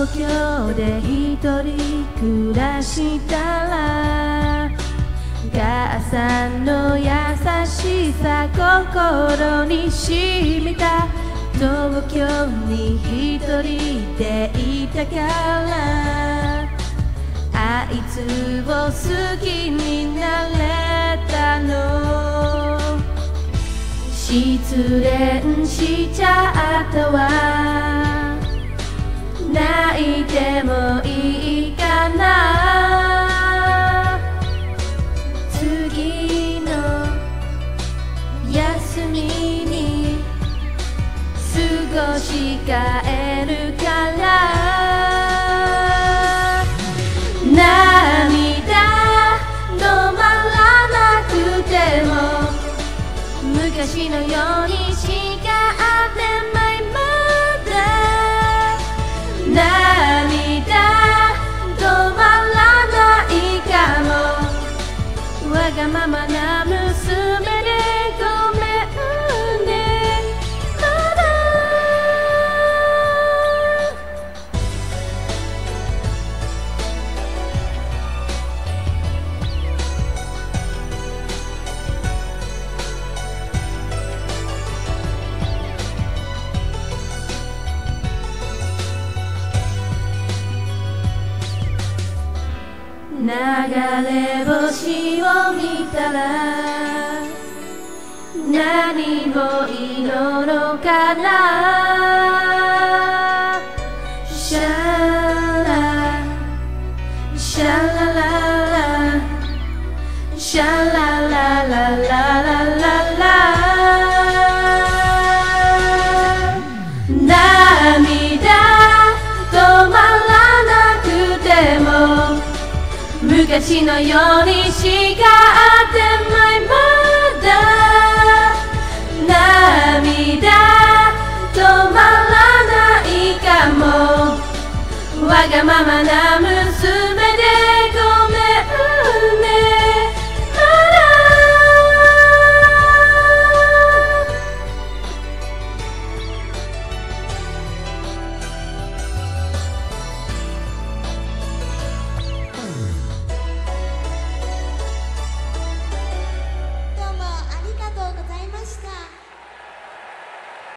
東京で一人暮らしたら母さんの優しさ心に染みた東京に一人でいたから。あいつを好きになれたの。失恋しちゃったわ。てもいいかな。次の休みに少し帰るから。涙止まらなくても。昔のようにしわがままな流れ星を見たら何を祈ろうかな。シャラシャラララシャララララ。昔のようにしか当てまいまだ。涙止まらないかも。わがままな